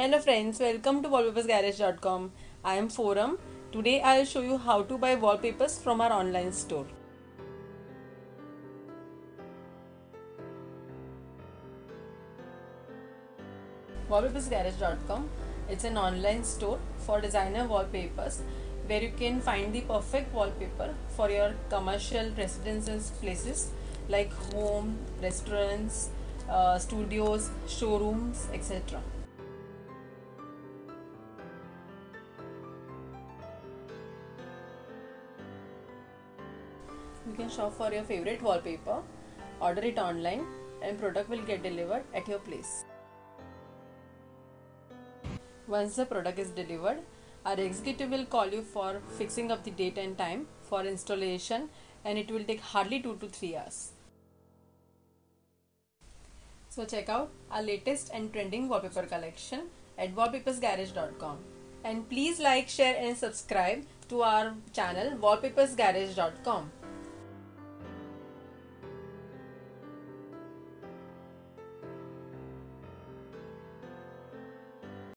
Hello friends, welcome to wallpapersgarage.com. I am Forum. Today I will show you how to buy wallpapers from our online store. Wallpapersgarage.com It's an online store for designer wallpapers where you can find the perfect wallpaper for your commercial residences places like home, restaurants, uh, studios, showrooms, etc. You can shop for your favorite wallpaper, order it online, and product will get delivered at your place. Once the product is delivered, our executive will call you for fixing of the date and time for installation and it will take hardly 2 to 3 hours. So check out our latest and trending wallpaper collection at wallpapersgarage.com and please like, share and subscribe to our channel wallpapersgarage.com.